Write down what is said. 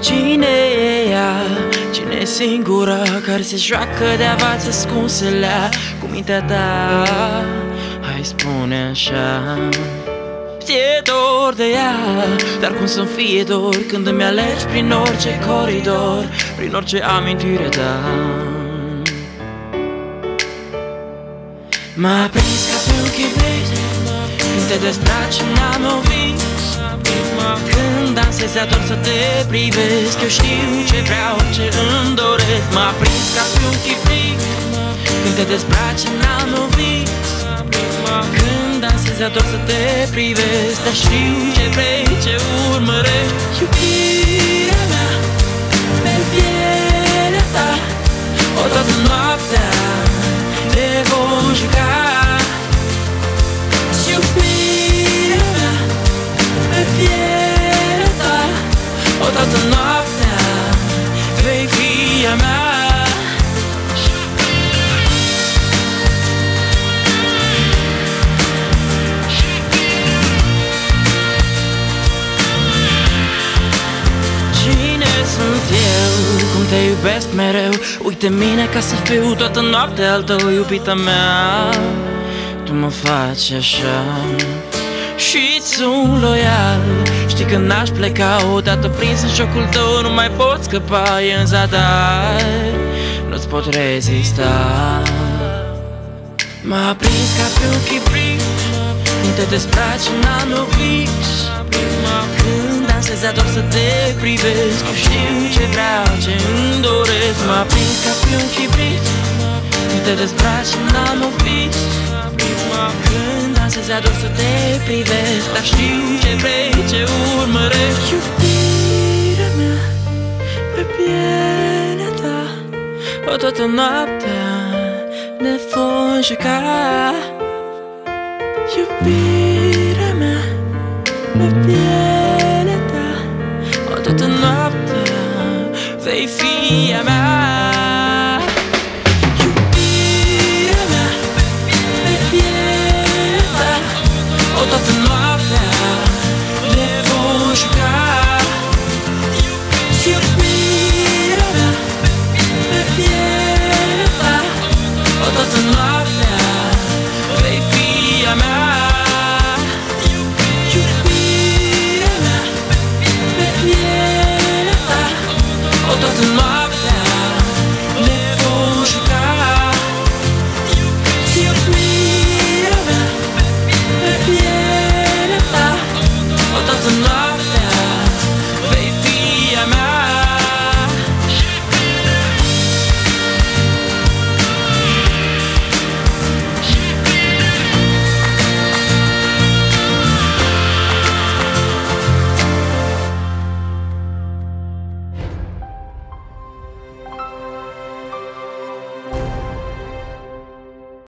Cine e ea? Cine singura care se joacă de-a avați ascunselea cu mintea ta? Hai spune așa Ți-e dor de ea Dar cum să-mi fie dor când îmi alergi prin orice coridor Prin orice amintire ta M-a prins ca pe un chibrit Când te dezbraci n-am o vis Când dansezi ador să te privesc. Eu știu ce vreau, ce îmi doresc. M-a prins ca pe un chibrit Când te dezbraci n-am o vis Când dansezi ador să te privesc. Dar știu ce vrei, fi a mea. Cine sunt eu? Cum te iubesc mereu? Uite mine ca să fiu toată noaptea al tău, iubita mea. Tu mă faci așa și sunt loial. Știi că n-aș pleca odată prins în jocul tău Nu mai pot scăpa, e în zadar. Nu-ți pot rezista. M-a prins ca pe un chibrit Când te dezbraci în al meu vis Când dansezi ador să te privesc. Eu știu ce vreau, ce îmi doresc. M-a prins ca pe un chibrit Când te dezbraci în al meu vis Când dansezi ador să te privesc Dar știu ce vrei, ce urmărești. Iubirea mea pe pielea ta O toată noaptea ne vom juca. Iubirea mea pe pielea ta O toată noaptea vei fi a mea